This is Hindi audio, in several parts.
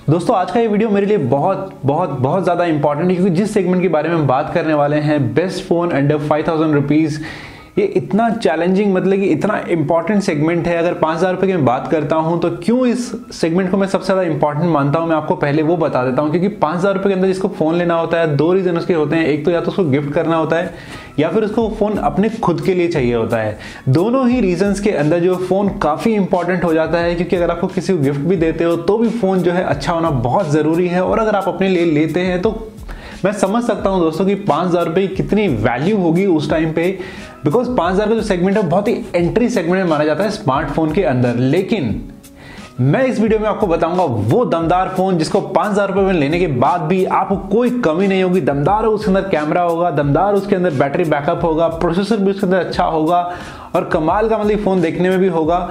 दोस्तों, आज का ये वीडियो मेरे लिए बहुत बहुत बहुत ज़्यादा इंपॉर्टेंट है, क्योंकि जिस सेगमेंट के बारे में हम बात करने वाले हैं best phone under five thousand rupees ये इतना चैलेंजिंग मतलब कि इतना इंपॉर्टेंट सेगमेंट है। अगर पाँच हज़ार रुपये की मैं बात करता हूँ तो क्यों इस सेगमेंट को मैं सबसे ज़्यादा इंपॉर्टेंट मानता हूँ? मैं आपको पहले वो बता देता हूँ, क्योंकि पाँच हज़ार रुपये के अंदर जिसको फ़ोन लेना होता है, दो रीज़न उसके होते हैं। एक तो या तो उसको गिफ्ट करना होता है, या फिर उसको फ़ोन अपने खुद के लिए चाहिए होता है। दोनों ही रीजंस के अंदर जो फ़ोन काफ़ी इंपॉर्टेंट हो जाता है, क्योंकि अगर आपको किसी को गिफ्ट भी देते हो तो भी फ़ोन जो है अच्छा होना बहुत ज़रूरी है। और अगर आप अपने लिए लेते हैं तो मैं समझ सकता हूँ दोस्तों कि पाँच हज़ार रुपये कितनी वैल्यू होगी उस टाइम पे बिकॉज़ पाँच हज़ार का जो सेगमेंट है, बहुत ही एंट्री सेगमेंट में माना जाता है स्मार्टफ़ोन के अंदर। लेकिन, मैं इस वीडियो में आपको बताऊँगा वो दमदार फ़ोन जिसको पाँच हज़ार रुपए में लेने के बाद भी आपको कोई कमी नहीं होगी। दमदार उसके अंदर कैमरा होगा, दमदार उसके अंदर बैटरी बैकअप होगा प्रोसेसर भी उसके अंदर अच्छा होगा, और कमाल का मतलब फ़ोन देखने में भी होगा।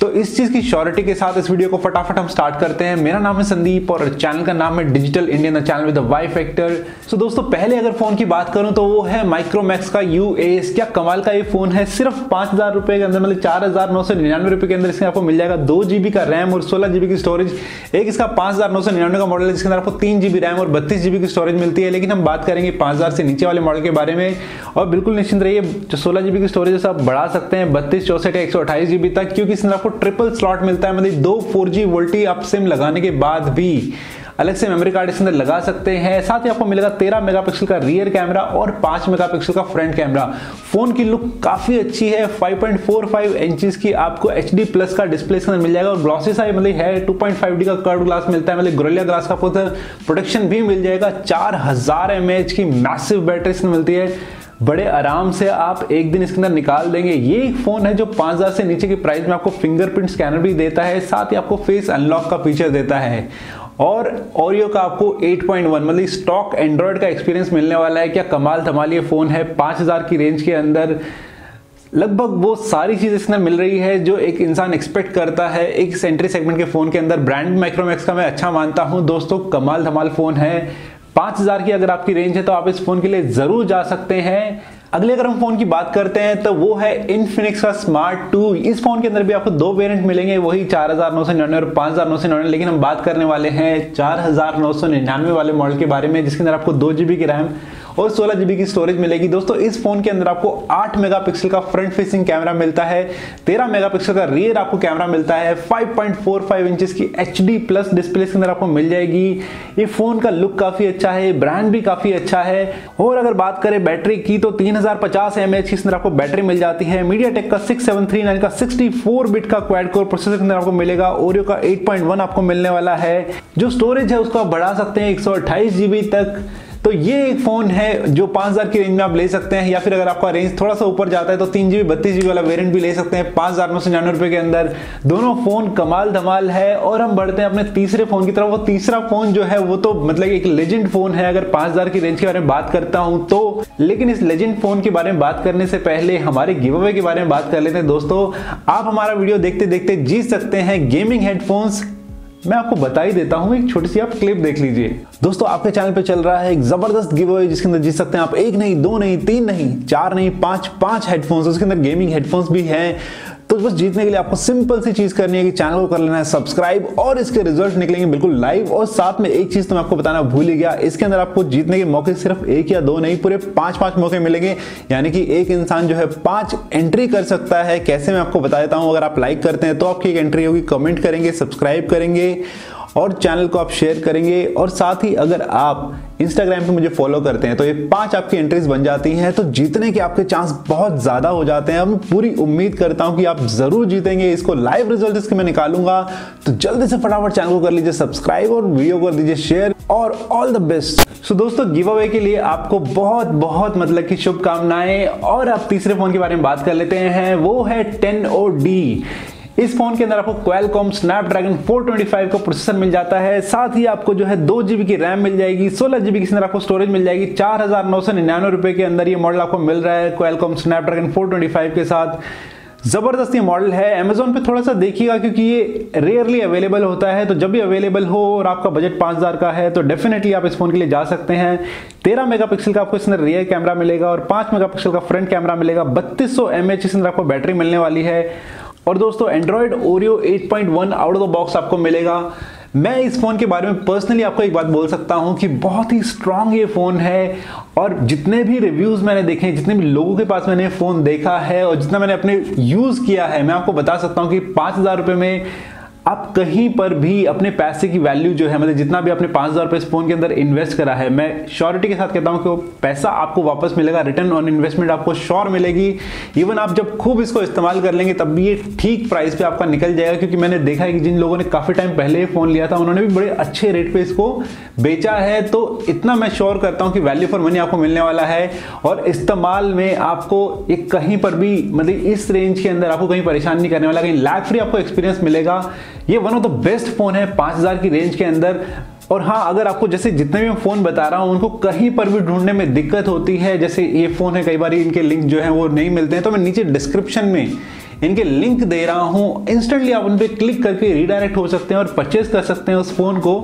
तो इस चीज़ की श्योरिटी के साथ इस वीडियो को फटाफट हम स्टार्ट करते हैं। मेरा नाम है संदीप और चैनल का नाम है digital Indian channel with Y factor so दोस्तों, पहले अगर फ़ोन की बात करूँ तो वो है माइक्रोमैक्स का यू एस क्या कमाल का ये फ़ोन है। सिर्फ़ पाँच हज़ार रुपए के अंदर मतलब चार हज़ार नौ सौ निन्यानवे रुपए के अंदर इसमें आपको मिल जाएगा। दो जीबी का रैम और सोलह जीबी की स्टोरेज एक इसका पाँच हज़ार नौ सौ निन्यानवे का मॉडल है, जिसके अंदर आपको तीन जीबी रैम और बत्तीस जीबी की स्टोरेज मिलती है। लेकिन हम बात करेंगे पाँच हज़ार से नीचे वाले मॉडल के बारे में। और बिल्कुल निश्चिंत रहिए, जो सोलह जीबी की स्टोरेज आप बढ़ा सकते हैं। बत्तीस चौसठ या एक सौ अट्ठाईस जीबी तक, क्योंकि इसमें आपको ट्रिपल स्लॉट मिलता है मतलब दो फोर जी वोल्टी आप सिम लगाने के बाद भी अलग से मेमोरी कार्ड इसके अंदर लगा सकते हैं। साथ ही आपको मिलेगा 13 मेगापिक्सल का रियर कैमरा और 5 मेगापिक्सल का फ्रंट कैमरा फ़ोन की लुक काफ़ी अच्छी है 5.45 इंचेस की आपको एच प्लस का डिस्प्ले इसके अंदर मिल जाएगा और ग्लॉसी साइज़ मतलब है 2.5D का कर्व ग्लास मिलता है मतलब गोरिल्ला ग्लास का प्रोटेक्शन भी मिल जाएगा। चार हज़ार की मैसिव बैटरी इसमें मिलती है। बड़े आराम से आप एक दिन इसके अंदर निकाल देंगे। ये एक फ़ोन है जो 5000 से नीचे की प्राइस में आपको फिंगरप्रिंट स्कैनर भी देता है, साथ ही आपको फेस अनलॉक का फीचर देता है। और ओरियो का आपको 8.1 मतलब स्टॉक एंड्रॉयड का एक्सपीरियंस मिलने वाला है। क्या कमाल धमाल ये फ़ोन है। 5000 की रेंज के अंदर लगभग वो सारी चीज़ अंदर मिल रही है, जो एक इंसान एक्सपेक्ट करता है। एक सेंट्री सेगमेंट के फ़ोन के अंदर ब्रांड माइक्रोमैक्स का मैं अच्छा मानता हूँ। दोस्तों, कमाल धमाल फ़ोन है। पाँच हज़ार की अगर आपकी रेंज है तो आप इस फ़ोन के लिए ज़रूर जा सकते हैं। अगले अगर हम फ़ोन की बात करते हैं तो वो है इनफिनिक्स का स्मार्ट टू इस फ़ोन के अंदर भी आपको दो वेरिएंट मिलेंगे, वही चार हज़ार नौ सौ निन्यानवे और पाँच हज़ार नौ सौ निन्यानवे, लेकिन हम बात करने वाले हैं चार हज़ार नौ सौ निन्यानवे वाले मॉडल के बारे में, जिसके अंदर आपको दो जीबी की रैम और 16 जीबी की स्टोरेज मिलेगी। दोस्तों, इस फ़ोन के अंदर आपको 8 मेगापिक्सल का फ्रंट फेसिंग कैमरा मिलता है 13 मेगापिक्सल का रियर आपको कैमरा मिलता है 5.45 इंचेस की एच प्लस डिस्प्ले के अंदर आपको मिल जाएगी। ये फ़ोन का लुक काफ़ी अच्छा है ब्रांड भी काफ़ी अच्छा है। और अगर बात करें बैटरी की तो तीन हज़ार पचास एम एच अंदर आपको बैटरी मिल जाती है। मीडिया टेक का सिक्स सेवन थ्री नाइन का सिक्सटी फोर बिट का क्वाड कोर प्रोसेसर के अंदर आपको मिलेगा। ओरियो का एट पॉइंट वन आपको मिलने वाला है। जो स्टोरेज है, उसको आप बढ़ा सकते हैं एक सौ अट्ठाईस जीबी तक। तो ये एक फ़ोन है जो पाँच हज़ार की रेंज में आप ले सकते हैं, या फिर अगर आपका रेंज थोड़ा सा ऊपर जाता है तो तीन जीबी बत्तीस जीबी वाला वेरिएंट भी ले सकते हैं, पाँच हज़ार नौ सौ निन्यानवे रुपए के अंदर। दोनों फ़ोन कमाल धमाल है, और हम बढ़ते हैं अपने तीसरे फ़ोन की तरफ़। वो तीसरा फ़ोन जो है, वो तो मतलब एक लेजेंड फ़ोन है, अगर पाँच हज़ार की रेंज के बारे में बात करता हूँ तो। लेकिन इस लेजेंड फ़ोन के बारे में बात करने से पहले हमारे गिव अवे के बारे में बात कर लेते हैं। दोस्तों, आप हमारा वीडियो देखते देखते जीत सकते हैं गेमिंग हेडफोन्स मैं आपको बता ही देता हूँ, एक छोटी सी आप क्लिप देख लीजिए। दोस्तों, आपके चैनल पे चल रहा है एक ज़बरदस्त गिव अवे जिसके अंदर जीत सकते हैं आप एक नहीं, दो नहीं, तीन नहीं, चार नहीं, पाँच पाँच हेडफोन्स उसके अंदर गेमिंग हेडफोन्स भी हैं। तो बस जीतने के लिए आपको सिंपल सी चीज़ करनी है कि चैनल को कर लेना है, सब्सक्राइब और इसके रिज़ल्ट निकलेंगे बिल्कुल लाइव। और साथ में एक चीज़ तो मैं आपको बताना भूल ही गया, इसके अंदर आपको जीतने के मौके सिर्फ़ एक या दो नहीं, पूरे पाँच पाँच मौके मिलेंगे। यानी कि एक इंसान जो है पाँच एंट्री कर सकता है। कैसे मैं आपको बता देता हूँ, अगर आप लाइक करते हैं तो आपकी एक एंट्री होगी कमेंट करेंगे सब्सक्राइब करेंगे। और चैनल को आप शेयर करेंगे। और साथ ही अगर आप इंस्टाग्राम पे मुझे फॉलो करते हैं तो ये पाँच आपकी एंट्रीज बन जाती हैं तो जीतने के आपके चांस बहुत ज़्यादा हो जाते हैं। अब मैं पूरी उम्मीद करता हूँ कि आप ज़रूर जीतेंगे। इसको लाइव रिज़ल्ट इसके मैं निकालूँगा। तो जल्दी से फटाफट चैनल को कर लीजिए सब्सक्राइब और वीडियो कर दीजिए शेयर और ऑल द बेस्ट सो दोस्तों गिव अवे के लिए आपको बहुत बहुत मतलब की शुभकामनाएँ। और अब तीसरे फ़ोन के बारे में बात कर लेते हैं। वो है टेन ओ डी इस फ़ोन के अंदर आपको क्वेलकॉम स्नैपड्रैगन 425 का प्रोसेसर मिल जाता है। साथ ही आपको जो है दो जीबी की रैम मिल जाएगी, सोलह जीबी के अंदर आपको स्टोरेज मिल जाएगी। चार हज़ार नौ सौ निन्यानवे रुपए के अंदर ये मॉडल आपको मिल रहा है क्वेलकॉम स्नैपड्रैगन 425 के साथ। ज़बरदस्त ये मॉडल है। अमेजोन पे थोड़ा सा देखिएगा क्योंकि ये रेयरली अवेलेबल होता है। तो जब भी अवेलेबल हो और आपका बजट 5000 का है तो डेफिनेटली आप इस फ़ोन के लिए जा सकते हैं। 13 मेगापिक्सल का आपको इसमें रियर कैमरा मिलेगा और 5 मेगापिक्सल का फ्रंट कैमरा मिलेगा। बत्तीस सौ एमएच इसमें आपको बैटरी मिलने वाली है। और दोस्तों Android Oreo 8.1 out of the box आपको मिलेगा। मैं इस फ़ोन के बारे में पर्सनली आपको एक बात बोल सकता हूँ कि बहुत ही स्ट्रांग ये फ़ोन है और जितने भी रिव्यूज़ मैंने देखे जितने भी लोगों के पास मैंने फ़ोन देखा है और जितना मैंने अपने यूज़ किया है, मैं आपको बता सकता हूँ कि पाँच हज़ार रुपए में आप कहीं पर भी अपने पैसे की वैल्यू जो है मतलब जितना भी आपने पाँच हज़ार रुपये फ़ोन के अंदर इन्वेस्ट करा है, मैं श्योरिटी के साथ कहता हूँ कि वो पैसा आपको वापस मिलेगा रिटर्न ऑन इन्वेस्टमेंट आपको श्योर मिलेगी। इवन आप जब खूब इसको इस्तेमाल कर लेंगे, तब भी ये ठीक प्राइस पे आपका निकल जाएगा, क्योंकि मैंने देखा है कि जिन लोगों ने काफ़ी टाइम पहले फ़ोन लिया था, उन्होंने भी बड़े अच्छे रेट पर इसको बेचा है। तो इतना मैं श्योर करता हूँ कि वैल्यू फॉर मनी आपको मिलने वाला है, और इस्तेमाल में आपको एक कहीं पर भी मतलब इस रेंज के अंदर आपको कहीं परेशान नहीं करने वाला, कहीं लैक फ्री आपको एक्सपीरियंस मिलेगा। ये one of the best phone है पाँच हज़ार की रेंज के अंदर। और हाँ अगर आपको जैसे जितने भी मैं फ़ोन बता रहा हूँ, उनको कहीं पर भी ढूँढने में दिक्कत होती है। जैसे ये फ़ोन है, कई बार इनके लिंक जो है वो नहीं मिलते हैं। तो मैं नीचे डिस्क्रिप्शन में इनके लिंक दे रहा हूँ। इंस्टेंटली आप उन पर क्लिक करके रिडायरेक्ट हो सकते हैं और परचेज कर सकते हैं उस फ़ोन को।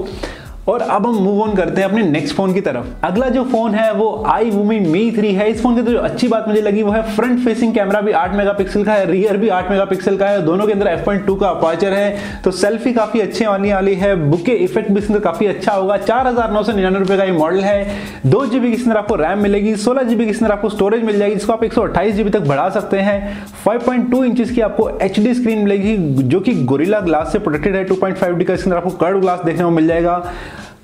और अब हम मूव ऑन करते हैं अपने नेक्स्ट फ़ोन की तरफ़। अगला जो फ़ोन है, वो आई वूमी मी थ्री है। इस फ़ोन की तो जो अच्छी बात मुझे लगी, वो है फ्रंट फेसिंग कैमरा भी 8 मेगापिक्सल का है रियर भी 8 मेगापिक्सल का है। दोनों के अंदर एफ़ पॉइंट का अपार्चर है। तो सेल्फी काफ़ी अच्छी आने वाली है। बुके इफ़ेक्ट भी इसके काफ़ी अच्छा होगा। चार हज़ार नौ सौ निन्यानवे रुपए का ये मॉडल है। दो जीबी की अंदर आपको रैम मिलेगी। सोलह जीबी की अंदर आपको स्टोरेज मिल जाएगी, जिसको आप एक सौ अट्ठाईस जीबी तक बढ़ा सकते हैं। फाइव पॉइंट टू इंच की आपको HD स्क्रीन मिलेगी, जो कि गोरिल्ला ग्लास से प्रोटेक्टेड है। टू पॉइंट फाइव डी का इसके अंदर आपको कर्ड ग्लास देखने को मिल जाएगा।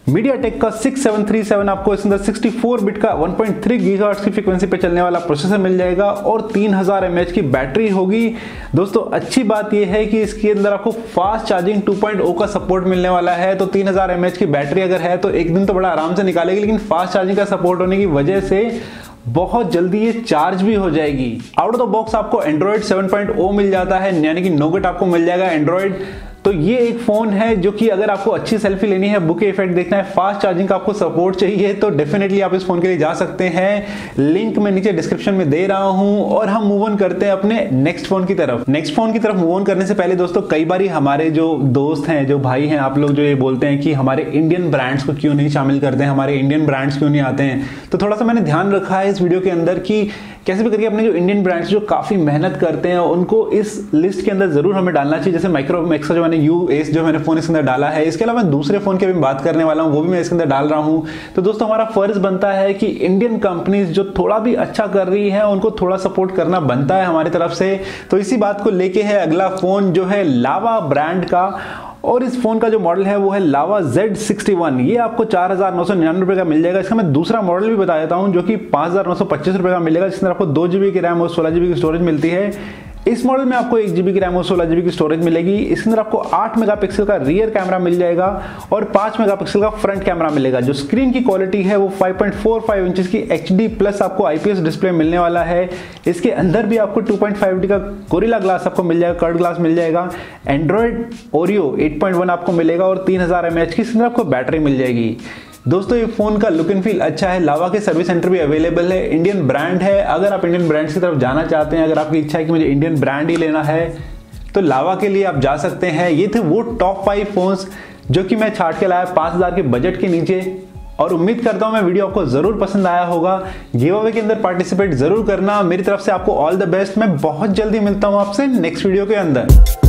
मीडिया टेक का 6737 आपको इसके अंदर 64 बिट का 1.3 पॉइंट की फ्रीक्वेंसी पे चलने वाला प्रोसेसर मिल जाएगा और 3000 हज़ार की बैटरी होगी। दोस्तों, अच्छी बात यह है कि इसके अंदर आपको फास्ट चार्जिंग 2.0 का सपोर्ट मिलने वाला है। तो 3000 हज़ार की बैटरी अगर है तो एक दिन तो बड़ा आराम से निकालेगी, लेकिन फास्ट चार्जिंग का सपोर्ट होने की वजह से बहुत जल्दी ये चार्ज भी हो जाएगी। आउट ऑफ़ द बॉक्स आपको एंड्रॉइड 7.0 मिल जाता है, यानी कि नोगेट आपको मिल जाएगा एंड्रॉइड तो ये एक फ़ोन है जो कि अगर आपको अच्छी सेल्फी लेनी है बुके इफ़ेक्ट देखना है फास्ट चार्जिंग का आपको सपोर्ट चाहिए तो डेफिनेटली आप इस फ़ोन के लिए जा सकते हैं। लिंक मैं नीचे डिस्क्रिप्शन में दे रहा हूँ और हम मूव ऑन करते हैं अपने नेक्स्ट फ़ोन की तरफ़। नेक्स्ट फ़ोन की तरफ़ मूव ऑन करने से पहले दोस्तों, कई बार हमारे जो दोस्त हैं, जो भाई हैं, आप लोग जो ये बोलते हैं कि हमारे इंडियन ब्रांड्स को क्यों नहीं शामिल करते हैं, हमारे इंडियन ब्रांड्स क्यों नहीं आते हैं? तो थोड़ा सा मैंने ध्यान रखा है इस वीडियो के अंदर की कैसे भी करके अपने जो इंडियन ब्रांड्स जो काफ़ी मेहनत करते हैं, उनको इस लिस्ट के अंदर ज़रूर हमें डालना चाहिए। जैसे माइक्रोमैक्स का जो मैंने यू एस जो मैंने फ़ोन इसके अंदर डाला है, इसके अलावा मैं दूसरे फ़ोन की भी बात करने वाला हूँ, वो भी मैं इसके अंदर डाल रहा हूँ। तो दोस्तों, हमारा फ़र्ज़ बनता है कि इंडियन कंपनीज़ जो थोड़ा भी अच्छा कर रही है, उनको थोड़ा सपोर्ट करना बनता है हमारी तरफ़ से। तो इसी बात को लेके है अगला फ़ोन जो है लावा ब्रांड का। और इस फ़ोन का जो मॉडल है वो है लावा Z61 ये आपको चार हज़ार नौ सौ निन्यानवे रुपए का मिल जाएगा। इसका मैं दूसरा मॉडल भी बता देता हूँ, जो कि पाँच हज़ार नौ सौ पच्चीस रुपए का मिलेगा, जिसमें आपको दो जीबी की रैम और सोलह जीबी की स्टोरेज मिलती है। इस मॉडल में आपको एक जीबी की रैम और सोलह जीबी की स्टोरेज मिलेगी। इसके अंदर आपको आठ मेगापिक्सल का रियर कैमरा मिल जाएगा और पाँच मेगापिक्सल का फ्रंट कैमरा मिलेगा। जो स्क्रीन की क्वालिटी है वो 5.45 इंचेस की एच प्लस आपको आईपीएस डिस्प्ले मिलने वाला है। इसके अंदर भी आपको 2.5D का गोरिल्ला ग्लास आपको मिल जाएगा कर्ड ग्लास मिल जाएगा। एंड्रॉइड ओरियो 8.1 आपको मिलेगा और तीन हज़ार की इसके अंदर आपको बैटरी मिल जाएगी। दोस्तों, ये फ़ोन का लुक एंड फील अच्छा है। लावा के सर्विस सेंटर भी अवेलेबल है। इंडियन ब्रांड है। अगर आप इंडियन ब्रांड्स की तरफ़ जाना चाहते हैं, अगर आपकी इच्छा है कि मुझे इंडियन ब्रांड ही लेना है तो लावा के लिए आप जा सकते हैं। ये थे वो टॉप फाइव फोन्स जो कि मैं छाट के लाया पाँच हज़ार के बजट के नीचे। और उम्मीद करता हूँ, मैं वीडियो आपको ज़रूर पसंद आया होगा। गिव अवे के अंदर पार्टिसिपेट ज़रूर करना। मेरी तरफ़ से आपको ऑल द बेस्ट मैं बहुत जल्दी मिलता हूँ आपसे नेक्स्ट वीडियो के अंदर।